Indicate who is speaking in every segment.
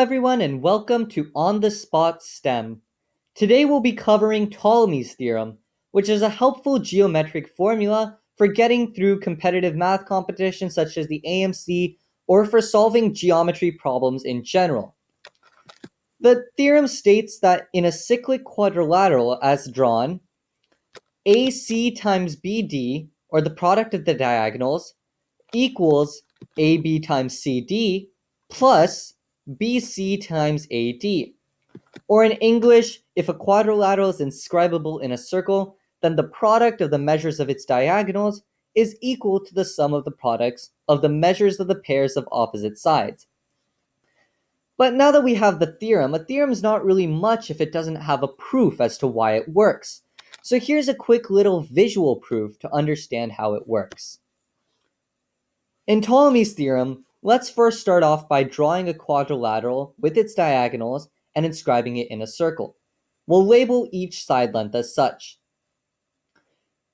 Speaker 1: Everyone and welcome to On the Spot STEM. Today we'll be covering Ptolemy's theorem, which is a helpful geometric formula for getting through competitive math competitions such as the AMC or for solving geometry problems in general. The theorem states that in a cyclic quadrilateral as drawn, AC times BD, or the product of the diagonals, equals AB times CD plus BC times AD. Or in English, if a quadrilateral is inscribable in a circle, then the product of the measures of its diagonals is equal to the sum of the products of the measures of the pairs of opposite sides. But now that we have the theorem, a theorem is not really much if it doesn't have a proof as to why it works. So here's a quick little visual proof to understand how it works. In Ptolemy's theorem, let's first start off by drawing a quadrilateral with its diagonals and inscribing it in a circle. We'll label each side length as such.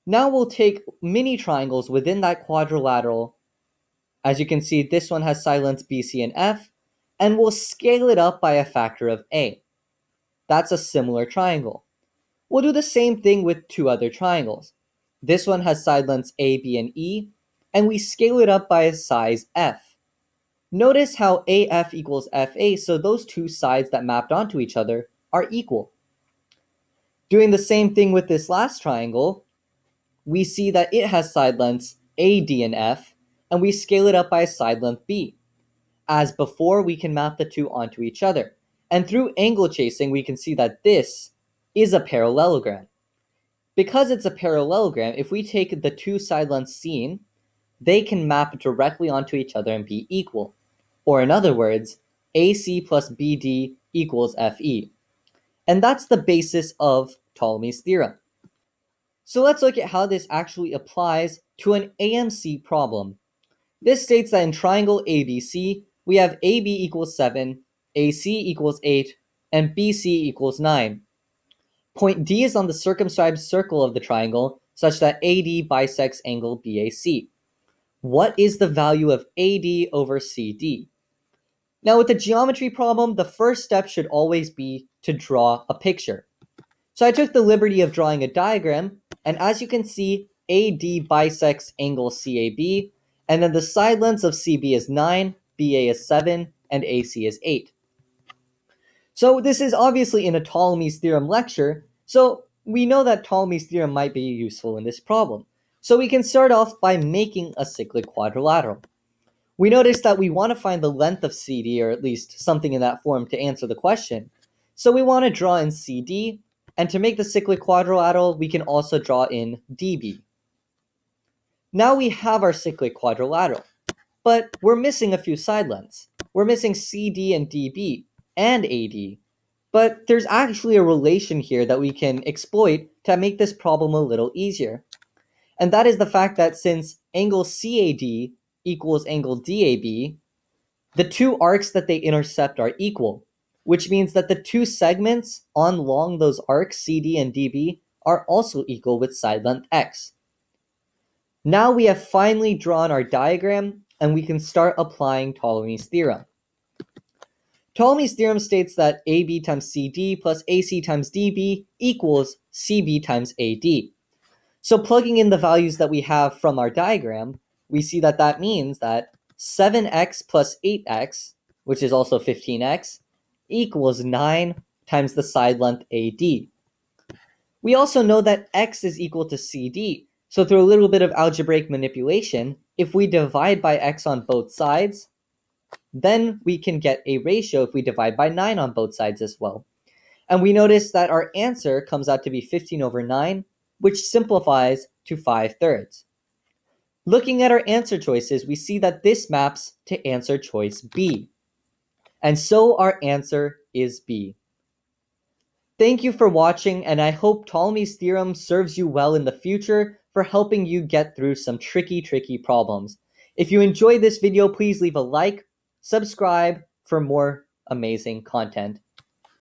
Speaker 1: Now we'll take mini triangles within that quadrilateral. As you can see, this one has side lengths BC and F, and we'll scale it up by a factor of A. That's a similar triangle. We'll do the same thing with two other triangles. This one has side lengths A, B, and E, and we scale it up by a size F. Notice how AF equals FA, so those two sides that mapped onto each other are equal. Doing the same thing with this last triangle, we see that it has side lengths AD and F, and we scale it up by a side length B. As before, we can map the two onto each other. And through angle chasing, we can see that this is a parallelogram. Because it's a parallelogram, if we take the two side lengths seen, they can map directly onto each other and be equal. Or in other words, AC plus BD equals FE. And that's the basis of Ptolemy's theorem. So let's look at how this actually applies to an AMC problem. This states that in triangle ABC, we have AB equals 7, AC equals 8, and BC equals 9. Point D is on the circumscribed circle of the triangle such that AD bisects angle BAC. What is the value of AD over CD? Now with the geometry problem, the first step should always be to draw a picture. So I took the liberty of drawing a diagram, and as you can see, AD bisects angle CAB, and then the side lengths of CB is 9, BA is 7, and AC is 8. So this is obviously in a Ptolemy's theorem lecture, so we know that Ptolemy's theorem might be useful in this problem. So we can start off by making a cyclic quadrilateral. We notice that we want to find the length of CD, or at least something in that form to answer the question. So we want to draw in CD, and to make the cyclic quadrilateral, we can also draw in DB. Now we have our cyclic quadrilateral but we're missing a few side lengths. We're missing CD and DB and AD. But there's actually a relation here that we can exploit to make this problem a little easier. And that is the fact that since angle CAD equals angle DAB, the two arcs that they intercept are equal, which means that the two segments on long those arcs, CD and DB, are also equal with side length x. Now we have finally drawn our diagram and we can start applying Ptolemy's theorem. Ptolemy's theorem states that AB times CD plus AC times DB equals CB times AD. So plugging in the values that we have from our diagram, we see that that means that 7x plus 8x, which is also 15x, equals 9 times the side length AD. We also know that x is equal to CD, so through a little bit of algebraic manipulation, if we divide by x on both sides, then we can get a ratio if we divide by 9 on both sides as well. And we notice that our answer comes out to be 15 over 9, which simplifies to 5 thirds. Looking at our answer choices, we see that this maps to answer choice B. And so our answer is B. Thank you for watching, and I hope Ptolemy's theorem serves you well in the future for helping you get through some tricky, tricky problems. If you enjoyed this video, please leave a like, subscribe for more amazing content.